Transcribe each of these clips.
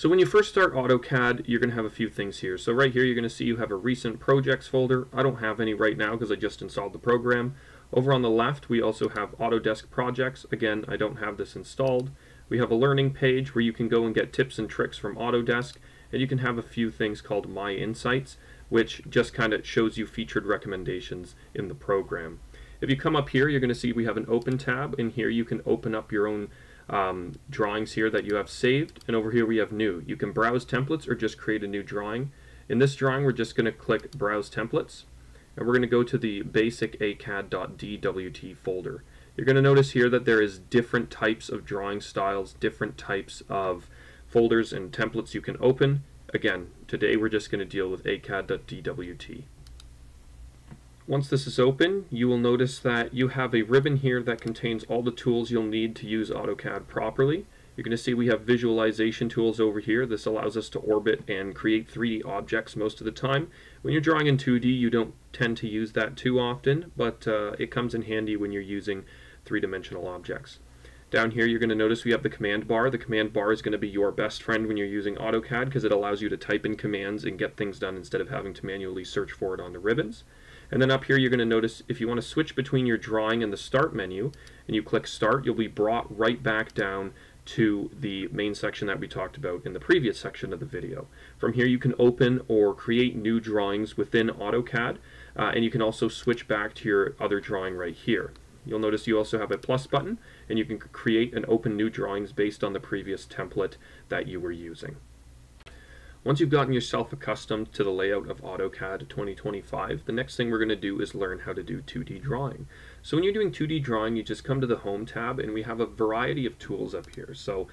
So when you first start AutoCAD, you're going to have a few things here. So right here, you're going to see you have a recent projects folder. I don't have any right now because I just installed the program. Over on the left, we also have Autodesk projects. Again, I don't have this installed. We have a learning page where you can go and get tips and tricks from Autodesk. And you can have a few things called My Insights, which just kind of shows you featured recommendations in the program. If you come up here, you're going to see we have an open tab. In here, you can open up your own um, drawings here that you have saved, and over here we have new. You can browse templates or just create a new drawing. In this drawing, we're just going to click Browse Templates, and we're going to go to the basic ACAD.dwt folder. You're going to notice here that there is different types of drawing styles, different types of folders and templates you can open. Again, today we're just going to deal with ACAD.dwt. Once this is open, you will notice that you have a ribbon here that contains all the tools you'll need to use AutoCAD properly. You're going to see we have visualization tools over here. This allows us to orbit and create 3D objects most of the time. When you're drawing in 2D, you don't tend to use that too often, but uh, it comes in handy when you're using three-dimensional objects. Down here, you're going to notice we have the command bar. The command bar is going to be your best friend when you're using AutoCAD because it allows you to type in commands and get things done instead of having to manually search for it on the ribbons. And then up here you're going to notice if you want to switch between your drawing and the start menu and you click start you'll be brought right back down to the main section that we talked about in the previous section of the video. From here you can open or create new drawings within AutoCAD uh, and you can also switch back to your other drawing right here. You'll notice you also have a plus button and you can create and open new drawings based on the previous template that you were using. Once you've gotten yourself accustomed to the layout of AutoCAD 2025, the next thing we're going to do is learn how to do 2D drawing. So when you're doing 2D drawing, you just come to the Home tab and we have a variety of tools up here. So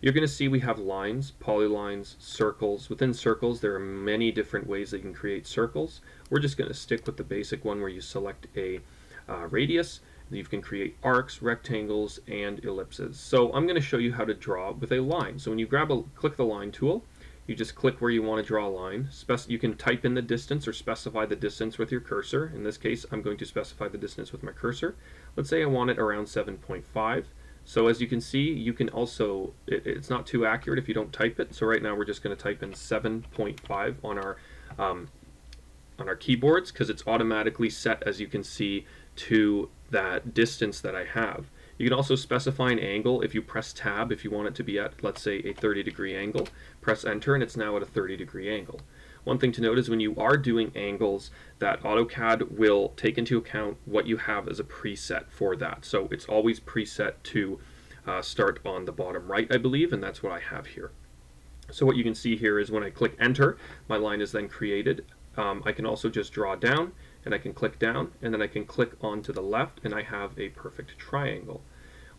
you're going to see we have lines, polylines, circles. Within circles, there are many different ways that you can create circles. We're just going to stick with the basic one where you select a uh, radius. You can create arcs, rectangles, and ellipses. So I'm going to show you how to draw with a line. So when you grab a click the line tool, you just click where you want to draw a line. Spec you can type in the distance or specify the distance with your cursor. In this case, I'm going to specify the distance with my cursor. Let's say I want it around 7.5. So as you can see, you can also, it, it's not too accurate if you don't type it. So right now we're just going to type in 7.5 on our um, on our keyboards because it's automatically set, as you can see, to that distance that I have. You can also specify an angle if you press tab if you want it to be at, let's say, a 30 degree angle. Press enter and it's now at a 30 degree angle. One thing to note is when you are doing angles that AutoCAD will take into account what you have as a preset for that. So it's always preset to uh, start on the bottom right, I believe, and that's what I have here. So what you can see here is when I click enter, my line is then created. Um, I can also just draw down and I can click down and then I can click on to the left and I have a perfect triangle.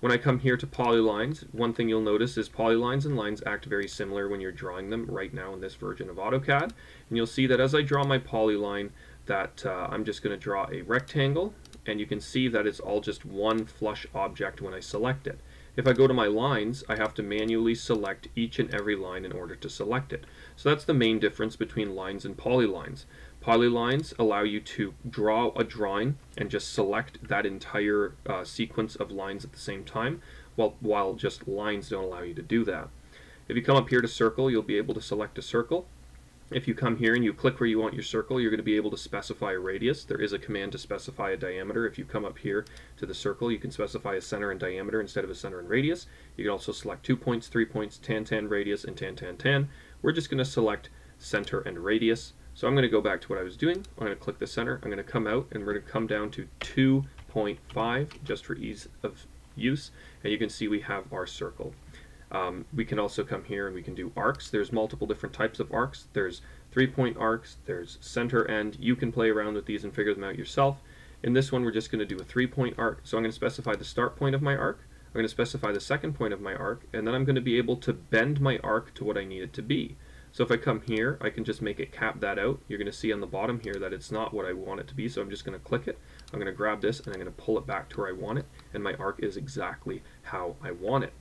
When I come here to polylines, one thing you'll notice is polylines and lines act very similar when you're drawing them right now in this version of AutoCAD. And you'll see that as I draw my polyline, that uh, I'm just going to draw a rectangle, and you can see that it's all just one flush object when I select it. If I go to my lines, I have to manually select each and every line in order to select it. So that's the main difference between lines and polylines. Polylines allow you to draw a drawing and just select that entire uh, sequence of lines at the same time, while, while just lines don't allow you to do that. If you come up here to circle, you'll be able to select a circle. If you come here and you click where you want your circle, you're going to be able to specify a radius. There is a command to specify a diameter. If you come up here to the circle, you can specify a center and diameter instead of a center and radius. You can also select two points, three points, tan, tan, radius, and tan, tan, tan. We're just going to select center and radius. So I'm going to go back to what I was doing. I'm going to click the center. I'm going to come out and we're going to come down to 2.5 just for ease of use. And you can see we have our circle. Um, we can also come here and we can do arcs. There's multiple different types of arcs. There's three-point arcs, there's center end. You can play around with these and figure them out yourself. In this one, we're just going to do a three-point arc. So I'm going to specify the start point of my arc. I'm going to specify the second point of my arc, and then I'm going to be able to bend my arc to what I need it to be. So if I come here, I can just make it cap that out. You're going to see on the bottom here that it's not what I want it to be, so I'm just going to click it. I'm going to grab this and I'm going to pull it back to where I want it, and my arc is exactly how I want it.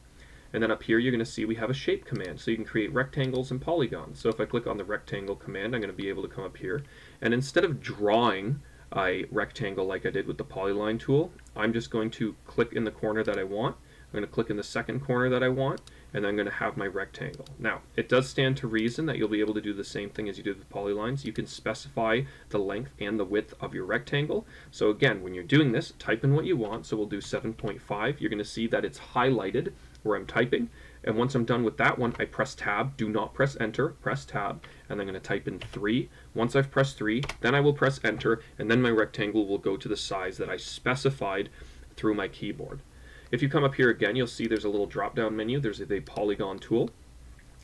And then up here you're going to see we have a shape command, so you can create rectangles and polygons. So if I click on the rectangle command, I'm going to be able to come up here, and instead of drawing a rectangle like I did with the polyline tool, I'm just going to click in the corner that I want, I'm going to click in the second corner that I want, and I'm going to have my rectangle. Now, it does stand to reason that you'll be able to do the same thing as you did with polylines. You can specify the length and the width of your rectangle. So again, when you're doing this, type in what you want. So we'll do 7.5. You're going to see that it's highlighted where I'm typing. And once I'm done with that one, I press tab. Do not press enter. Press tab. And I'm going to type in 3. Once I've pressed 3, then I will press enter. And then my rectangle will go to the size that I specified through my keyboard. If you come up here again, you'll see there's a little drop-down menu. There's a, polygon tool.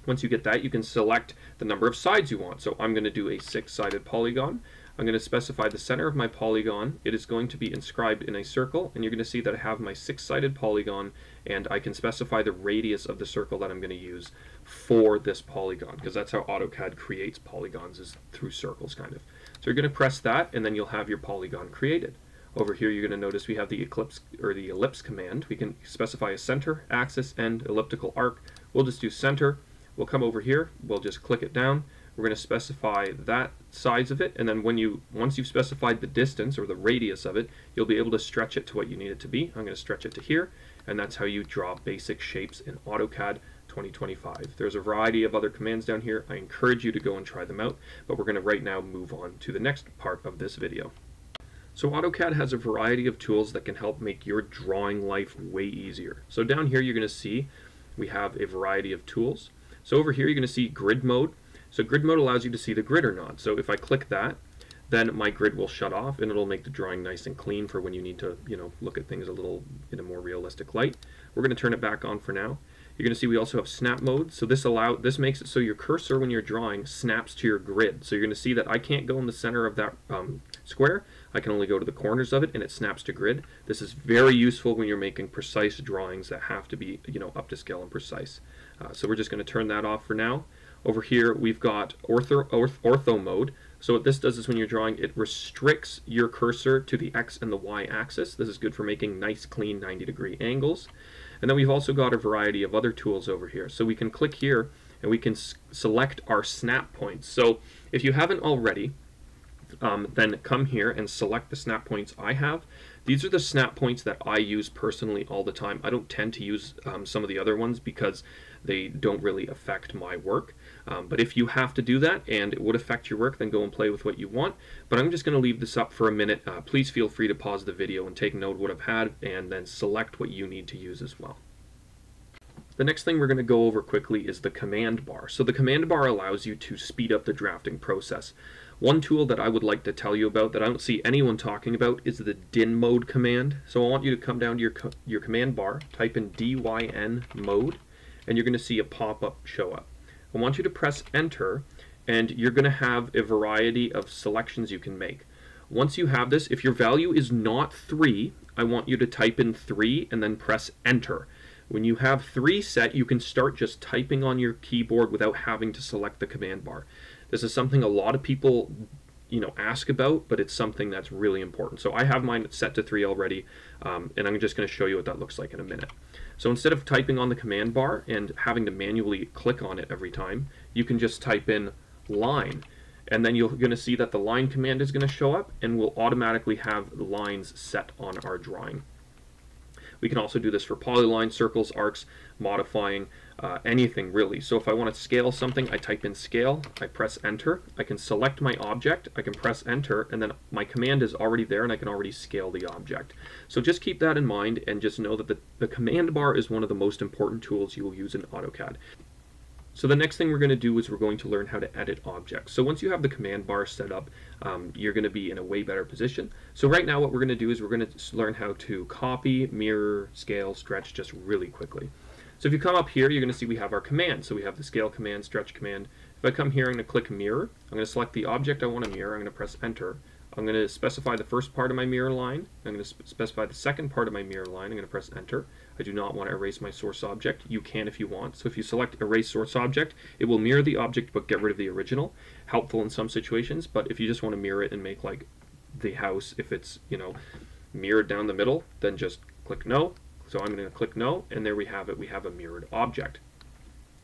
Once you get that, you can select the number of sides you want. So I'm going to do a six-sided polygon. I'm going to specify the center of my polygon. It is going to be inscribed in a circle, and you're going to see that I have my six-sided polygon, and I can specify the radius of the circle that I'm going to use for this polygon, because that's how AutoCAD creates polygons, is through circles, kind of. So you're going to press that, and then you'll have your polygon created. Over here you're going to notice we have the eclipse or the ellipse command. We can specify a center, axis, and elliptical arc. We'll just do center. We'll come over here. We'll just click it down. We're going to specify that size of it, and then when you once you've specified the distance or the radius of it, you'll be able to stretch it to what you need it to be. I'm going to stretch it to here, and that's how you draw basic shapes in AutoCAD 2025. There's a variety of other commands down here. I encourage you to go and try them out, but we're going to right now move on to the next part of this video. So AutoCAD has a variety of tools that can help make your drawing life way easier. So down here you're going to see we have a variety of tools. So over here you're going to see grid mode. So grid mode allows you to see the grid or not. So if I click that, then my grid will shut off and it'll make the drawing nice and clean for when you need to, you know, look at things a little in a more realistic light. We're going to turn it back on for now. You're going to see we also have snap mode. So this allow this makes it so your cursor when you're drawing snaps to your grid. So you're going to see that I can't go in the center of that um, square. I can only go to the corners of it and it snaps to grid. This is very useful when you're making precise drawings that have to be you know up to scale and precise. Uh, so we're just going to turn that off for now. Over here we've got ortho, orth, ortho mode. So what this does is when you're drawing, it restricts your cursor to the X and the Y axis. This is good for making nice, clean 90 degree angles. And then we've also got a variety of other tools over here. So we can click here and we can select our snap points. So if you haven't already, um, then come here and select the snap points I have. These are the snap points that I use personally all the time. I don't tend to use um, some of the other ones because they don't really affect my work. Um, but if you have to do that and it would affect your work, then go and play with what you want. But I'm just going to leave this up for a minute. Uh, please feel free to pause the video and take note what I've had and then select what you need to use as well. The next thing we're going to go over quickly is the command bar. So the command bar allows you to speed up the drafting process. One tool that I would like to tell you about that I don't see anyone talking about is the DYN mode command. So I want you to come down to your, co your command bar, type in DYN mode, and you're going to see a pop-up show up. I want you to press enter, and you're going to have a variety of selections you can make. Once you have this, if your value is not 3, I want you to type in 3 and then press enter. When you have 3 set, you can start just typing on your keyboard without having to select the command bar. This is something a lot of people you know ask about but it's something that's really important. So I have mine set to 3 already um, and I'm just going to show you what that looks like in a minute. So instead of typing on the command bar and having to manually click on it every time you can just type in line and then you're going to see that the line command is going to show up and we'll automatically have lines set on our drawing we can also do this for polyline, circles, arcs, modifying uh, anything really. So if I want to scale something, I type in scale, I press enter, I can select my object, I can press enter, and then my command is already there and I can already scale the object. So just keep that in mind and just know that the, the command bar is one of the most important tools you will use in AutoCAD. So the next thing we're going to do is we're going to learn how to edit objects. So once you have the command bar set up, um, you're going to be in a way better position. So right now what we're going to do is we're going to learn how to copy, mirror, scale, stretch just really quickly. So if you come up here, you're going to see we have our command. So we have the scale command, stretch command. If I come here, I'm going to click mirror. I'm going to select the object I want to mirror. I'm going to press enter. I'm going to specify the first part of my mirror line. I'm going to specify the second part of my mirror line. I'm going to press enter. I do not want to erase my source object. You can if you want. So if you select erase source object, it will mirror the object but get rid of the original. Helpful in some situations, but if you just want to mirror it and make like the house, if it's, you know, mirrored down the middle, then just click no. So I'm going to click no, and there we have it. We have a mirrored object.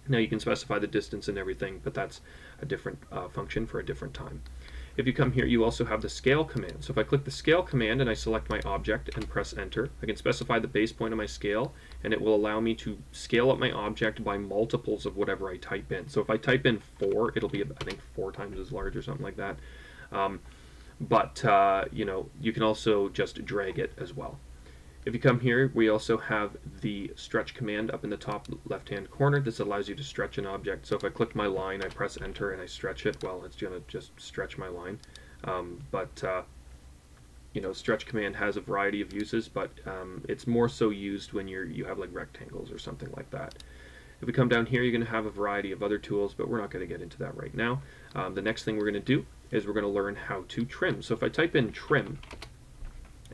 Now you can specify the distance and everything, but that's a different uh, function for a different time. If you come here, you also have the scale command. So if I click the scale command and I select my object and press enter, I can specify the base point of my scale and it will allow me to scale up my object by multiples of whatever I type in. So if I type in 4, it'll be, I think, 4 times as large or something like that. Um, but, uh, you know, you can also just drag it as well. If you come here, we also have the stretch command up in the top left-hand corner. This allows you to stretch an object. So if I click my line, I press enter and I stretch it, well, it's going to just stretch my line. Um, but, uh, you know, stretch command has a variety of uses, but um, it's more so used when you're, you have like rectangles or something like that. If we come down here, you're going to have a variety of other tools, but we're not going to get into that right now. Um, the next thing we're going to do is we're going to learn how to trim. So if I type in trim,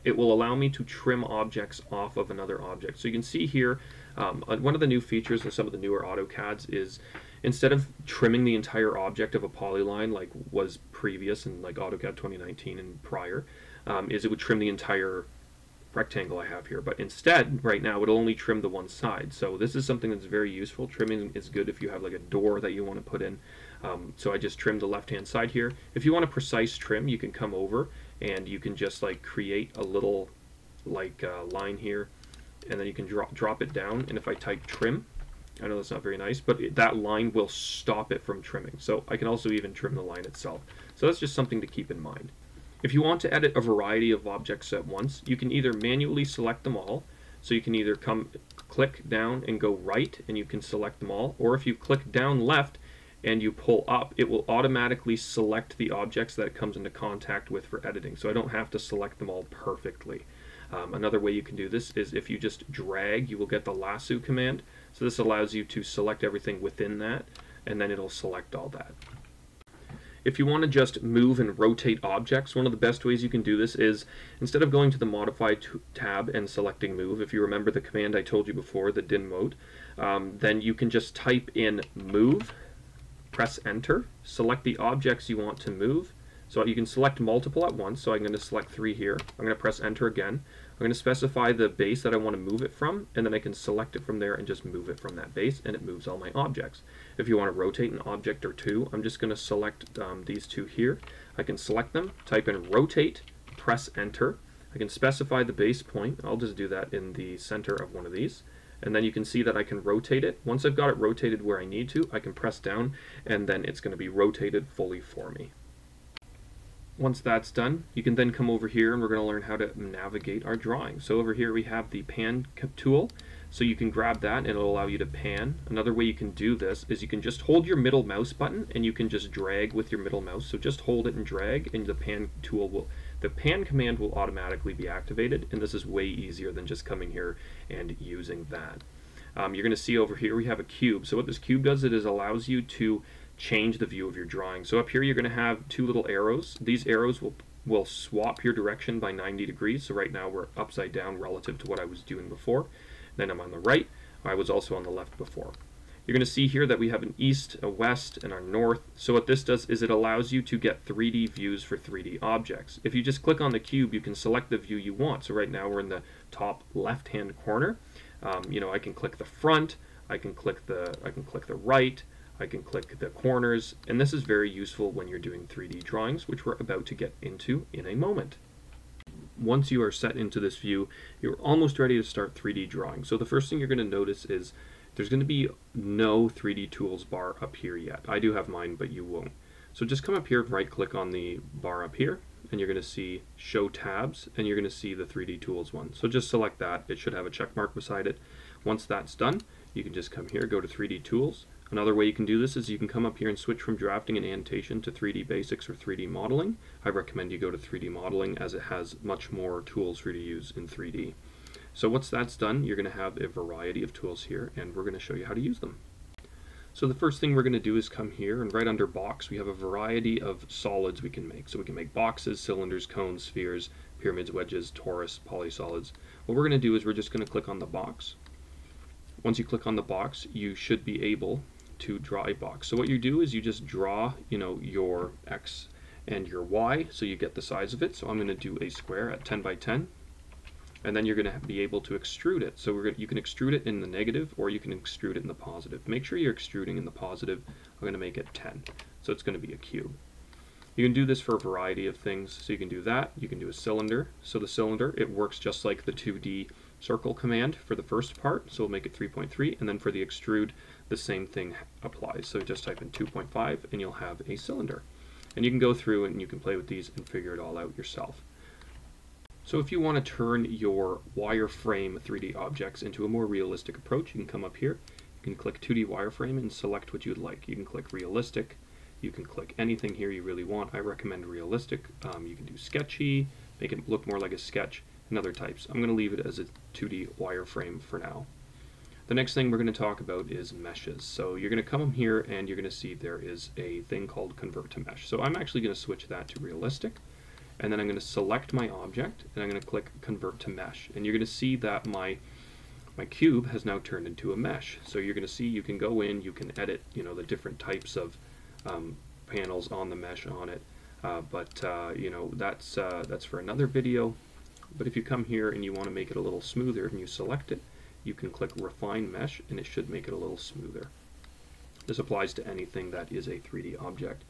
it will allow me to trim objects off of another object. So you can see here, um, uh, one of the new features in some of the newer AutoCADs is instead of trimming the entire object of a polyline like was previous in like AutoCAD 2019 and prior, um, is it would trim the entire rectangle I have here. But instead, right now, it'll only trim the one side. So this is something that's very useful. Trimming is good if you have like a door that you want to put in. Um, so I just trimmed the left-hand side here. If you want a precise trim, you can come over and you can just like create a little like uh, line here and then you can drop drop it down and if I type trim I know that's not very nice but it, that line will stop it from trimming. So I can also even trim the line itself. So that's just something to keep in mind. If you want to edit a variety of objects at once you can either manually select them all so you can either come click down and go right and you can select them all or if you click down left and you pull up, it will automatically select the objects that it comes into contact with for editing. So I don't have to select them all perfectly. Um, another way you can do this is if you just drag, you will get the lasso command. So this allows you to select everything within that, and then it'll select all that. If you want to just move and rotate objects, one of the best ways you can do this is instead of going to the Modify tab and selecting Move, if you remember the command I told you before, the DYN mode, um, then you can just type in Move press enter, select the objects you want to move. So you can select multiple at once, so I'm going to select three here. I'm going to press enter again. I'm going to specify the base that I want to move it from, and then I can select it from there and just move it from that base, and it moves all my objects. If you want to rotate an object or two, I'm just going to select um, these two here. I can select them, type in rotate, press enter. I can specify the base point. I'll just do that in the center of one of these and then you can see that I can rotate it. Once I've got it rotated where I need to, I can press down and then it's going to be rotated fully for me. Once that's done, you can then come over here and we're going to learn how to navigate our drawing. So over here we have the pan tool. So you can grab that and it'll allow you to pan. Another way you can do this is you can just hold your middle mouse button and you can just drag with your middle mouse. So just hold it and drag and the pan tool will the pan command will automatically be activated, and this is way easier than just coming here and using that. Um, you're going to see over here we have a cube. So what this cube does it is allows you to change the view of your drawing. So up here you're going to have two little arrows. These arrows will will swap your direction by 90 degrees. So right now we're upside down relative to what I was doing before. Then I'm on the right. I was also on the left before. You're going to see here that we have an east, a west, and our north. So what this does is it allows you to get 3D views for 3D objects. If you just click on the cube, you can select the view you want. So right now we're in the top left-hand corner. Um, you know, I can click the front, I can click the, I can click the right, I can click the corners, and this is very useful when you're doing 3D drawings, which we're about to get into in a moment. Once you are set into this view, you're almost ready to start 3D drawing. So the first thing you're going to notice is there's going to be no 3D Tools bar up here yet. I do have mine, but you won't. So just come up here and right click on the bar up here and you're going to see show tabs and you're going to see the 3D tools one. So just select that. It should have a check mark beside it. Once that's done, you can just come here, go to 3D tools. Another way you can do this is you can come up here and switch from drafting and annotation to 3D basics or 3D modeling. I recommend you go to 3D modeling as it has much more tools for you to use in 3D. So once that's done, you're going to have a variety of tools here, and we're going to show you how to use them. So the first thing we're going to do is come here, and right under box, we have a variety of solids we can make. So we can make boxes, cylinders, cones, spheres, pyramids, wedges, torus, polysolids. What we're going to do is we're just going to click on the box. Once you click on the box, you should be able to draw a box. So what you do is you just draw, you know, your X and your Y, so you get the size of it. So I'm going to do a square at 10 by 10 and then you're going to be able to extrude it. So gonna, you can extrude it in the negative or you can extrude it in the positive. Make sure you're extruding in the positive. I'm going to make it 10. So it's going to be a cube. You can do this for a variety of things. So you can do that. You can do a cylinder. So the cylinder, it works just like the 2D circle command for the first part. So we'll make it 3.3. And then for the extrude, the same thing applies. So just type in 2.5 and you'll have a cylinder. And you can go through and you can play with these and figure it all out yourself. So if you want to turn your wireframe 3D objects into a more realistic approach, you can come up here, you can click 2D wireframe and select what you'd like. You can click realistic, you can click anything here you really want. I recommend realistic. Um, you can do sketchy, make it look more like a sketch, and other types. I'm going to leave it as a 2D wireframe for now. The next thing we're going to talk about is meshes. So you're going to come here and you're going to see there is a thing called convert to mesh. So I'm actually going to switch that to realistic and then I'm going to select my object and I'm going to click convert to mesh. And you're going to see that my my cube has now turned into a mesh. So you're going to see you can go in you can edit you know the different types of um, panels on the mesh on it. Uh, but uh, you know that's uh, that's for another video. But if you come here and you want to make it a little smoother and you select it you can click refine mesh and it should make it a little smoother. This applies to anything that is a 3D object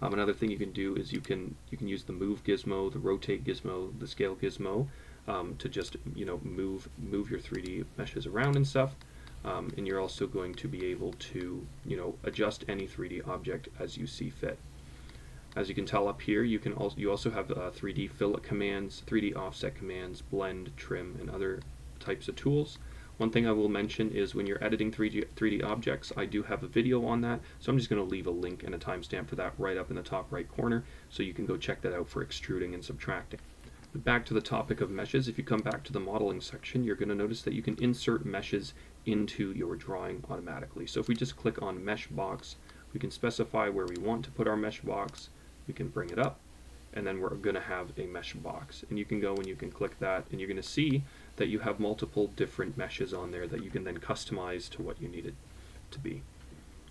um, another thing you can do is you can you can use the move gizmo, the rotate gizmo, the scale gizmo um, to just you know move move your 3D meshes around and stuff. Um, and you're also going to be able to you know adjust any 3D object as you see fit. As you can tell up here, you can also you also have uh, 3D fillet commands, 3D offset commands, blend, trim, and other types of tools. One thing I will mention is when you're editing 3D, 3D objects, I do have a video on that, so I'm just going to leave a link and a timestamp for that right up in the top right corner, so you can go check that out for extruding and subtracting. But back to the topic of meshes, if you come back to the modeling section, you're going to notice that you can insert meshes into your drawing automatically. So if we just click on Mesh Box, we can specify where we want to put our mesh box, we can bring it up, and then we're going to have a mesh box. And you can go and you can click that, and you're going to see that you have multiple different meshes on there that you can then customize to what you need it to be.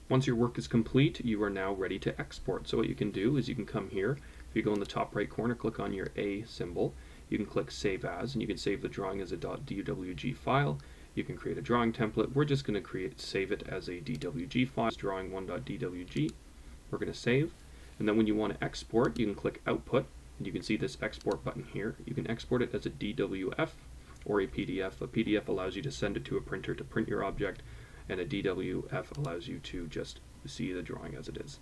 Once your work is complete, you are now ready to export. So what you can do is you can come here, if you go in the top right corner, click on your A symbol, you can click Save As, and you can save the drawing as a .dwg file. You can create a drawing template. We're just going to create save it as a DWG file, drawing1.dwg. We're going to save, and then when you want to export, you can click Output, and you can see this export button here. You can export it as a DWF or a PDF. A PDF allows you to send it to a printer to print your object, and a DWF allows you to just see the drawing as it is.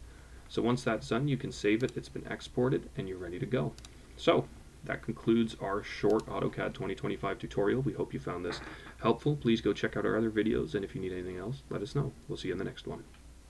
So once that's done, you can save it, it's been exported, and you're ready to go. So that concludes our short AutoCAD 2025 tutorial. We hope you found this helpful. Please go check out our other videos, and if you need anything else, let us know. We'll see you in the next one.